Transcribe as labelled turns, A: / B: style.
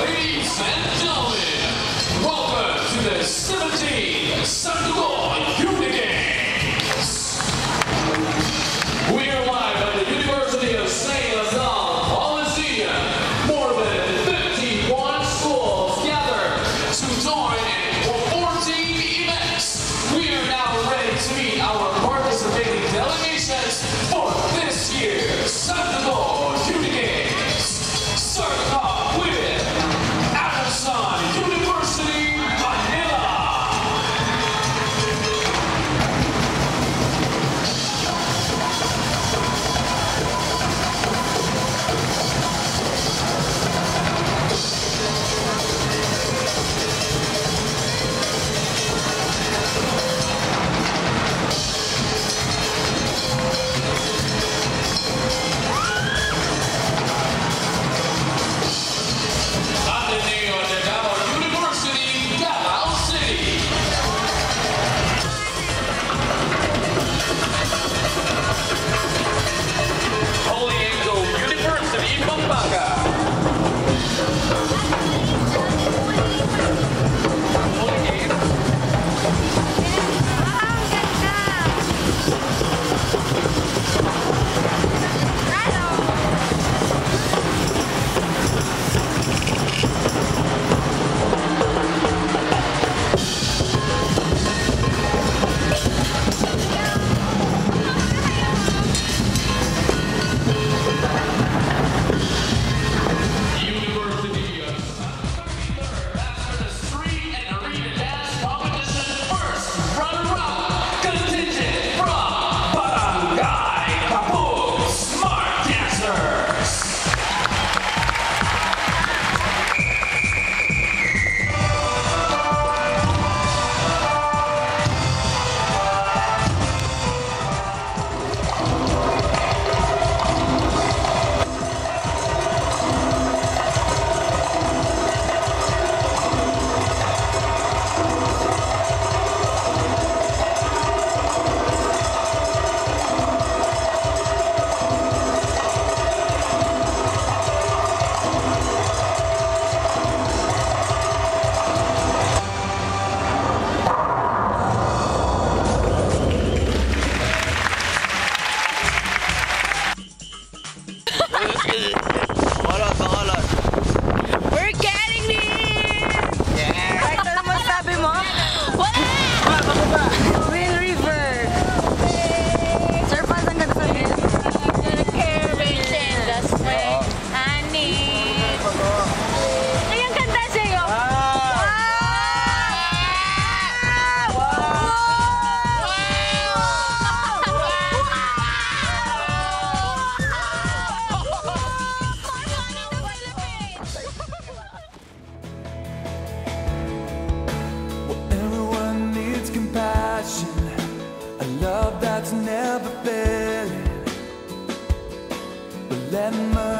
A: Ladies and gentlemen, welcome to the
B: 17th Sunday compassion, a love that's never failing. But let mercy